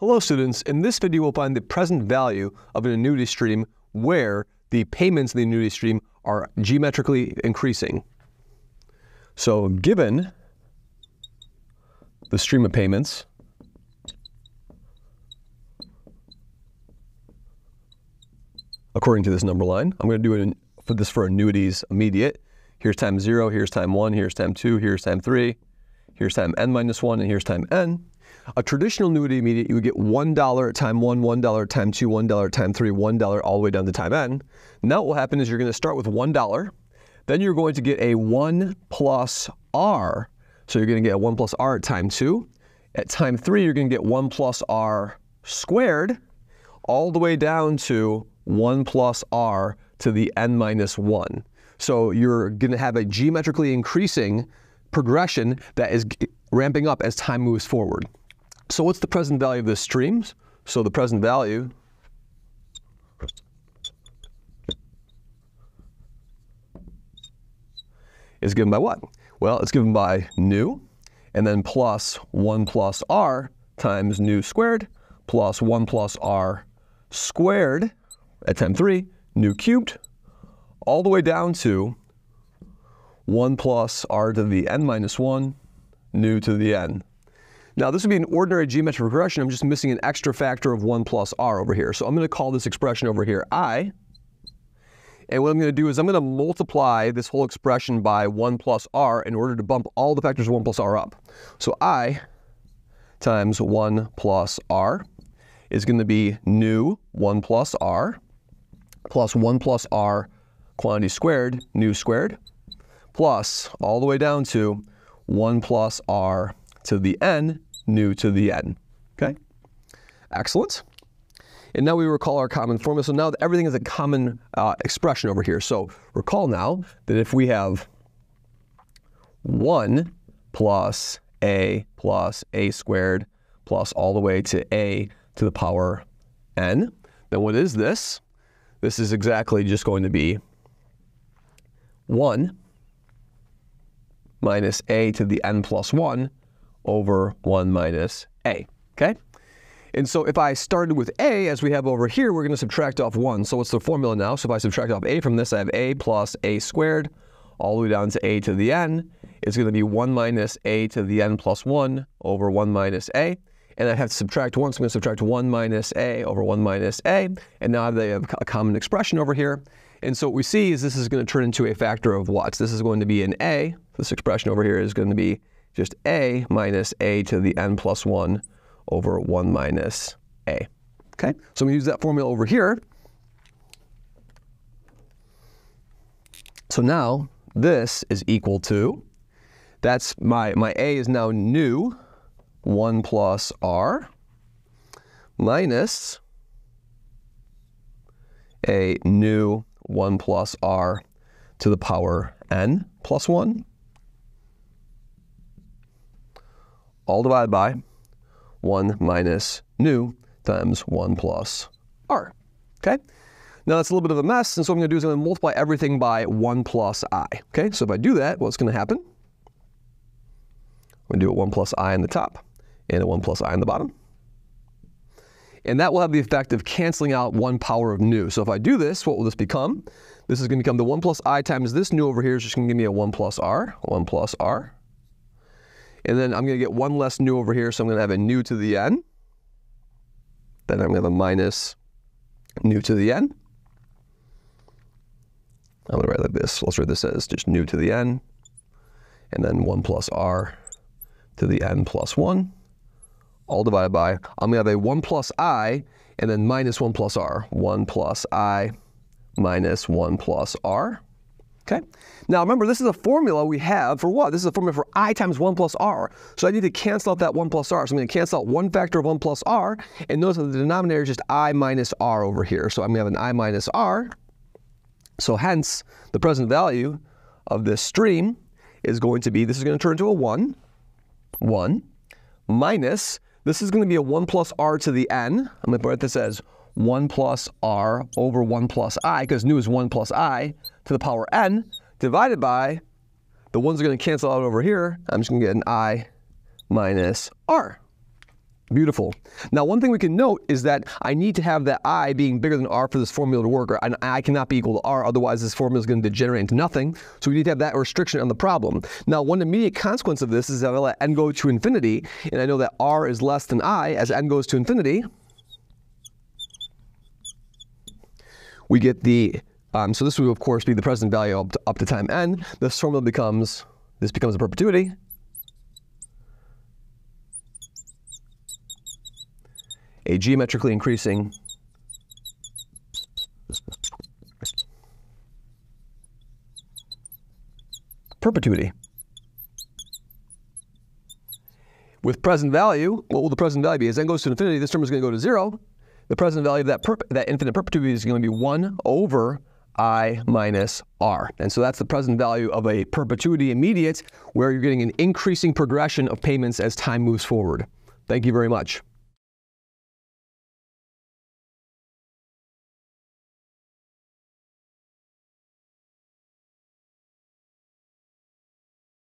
Hello students, in this video we'll find the present value of an annuity stream where the payments in the annuity stream are geometrically increasing. So given the stream of payments, according to this number line, I'm going to do it for this for annuities immediate. Here's time zero, here's time one, here's time two, here's time three, here's time n minus one, and here's time n. A traditional annuity immediate, you would get $1 at time 1, $1 at time 2, $1 at time 3, $1 all the way down to time n. Now what will happen is you're going to start with $1. Then you're going to get a 1 plus r. So you're going to get a 1 plus r at time 2. At time 3, you're going to get 1 plus r squared all the way down to 1 plus r to the n minus 1. So you're going to have a geometrically increasing progression that is ramping up as time moves forward. So what's the present value of this streams? So the present value is given by what? Well, it's given by nu, and then plus 1 plus r times nu squared, plus 1 plus r squared at time 3, nu cubed, all the way down to 1 plus r to the n minus 1, nu to the n. Now this would be an ordinary geometric progression. I'm just missing an extra factor of 1 plus r over here. So I'm going to call this expression over here i. And what I'm going to do is I'm going to multiply this whole expression by 1 plus r in order to bump all the factors of 1 plus r up. So i times 1 plus r is going to be nu 1 plus r plus 1 plus r quantity squared, nu squared, plus all the way down to 1 plus r to the n nu to the n. Okay? Excellent. And now we recall our common formula. So now everything is a common uh, expression over here. So recall now that if we have 1 plus a plus a squared plus all the way to a to the power n, then what is this? This is exactly just going to be 1 minus a to the n plus 1 over 1 minus a, okay? And so if I started with a, as we have over here, we're going to subtract off 1. So what's the formula now? So if I subtract off a from this, I have a plus a squared all the way down to a to the n. It's going to be 1 minus a to the n plus 1 over 1 minus a. And I have to subtract 1, so I'm going to subtract 1 minus a over 1 minus a. And now they have a common expression over here. And so what we see is this is going to turn into a factor of what? This is going to be an a. This expression over here is going to be just a minus a to the n plus 1 over 1 minus a. Okay, so we use that formula over here. So now this is equal to, that's my, my a is now nu 1 plus r minus a nu 1 plus r to the power n plus 1 all divided by 1 minus nu times 1 plus r. Okay? Now that's a little bit of a mess, and so what I'm going to do is I'm going to multiply everything by 1 plus i. Okay, so if I do that, what's going to happen? I'm going to do a 1 plus i on the top and a 1 plus i on the bottom. And that will have the effect of canceling out 1 power of nu. So if I do this, what will this become? This is going to become the 1 plus i times this nu over here is just going to give me a 1 plus r, 1 plus r. And then I'm going to get one less nu over here, so I'm going to have a nu to the n. Then I'm going to have a minus nu to the n. I'm going to write like this. Let's write this as just nu to the n. And then 1 plus r to the n plus 1, all divided by, I'm going to have a 1 plus i, and then minus 1 plus r. 1 plus i minus 1 plus r. Okay? Now remember, this is a formula we have for what? This is a formula for i times 1 plus r. So I need to cancel out that 1 plus r. So I'm going to cancel out one factor of 1 plus r, and notice that the denominator is just i minus r over here. So I'm going to have an i minus r. So hence, the present value of this stream is going to be, this is going to turn into a 1, 1, minus, this is going to be a 1 plus r to the n. I'm going to write this as 1 plus r over 1 plus i, because nu is 1 plus i to the power n, divided by, the ones are going to cancel out over here. I'm just going to get an i minus r. Beautiful. Now, one thing we can note is that I need to have that i being bigger than r for this formula to work, or i cannot be equal to r, otherwise this formula is going to degenerate into nothing. So we need to have that restriction on the problem. Now, one immediate consequence of this is that I let n go to infinity, and I know that r is less than i as n goes to infinity. We get the, um, so this will, of course be the present value up to, up to time n. This formula becomes, this becomes a perpetuity. a geometrically increasing perpetuity. With present value, what will the present value be? As n goes to infinity, this term is going to go to zero. The present value of that, that infinite perpetuity is going to be 1 over i minus r. And so that's the present value of a perpetuity immediate where you're getting an increasing progression of payments as time moves forward. Thank you very much.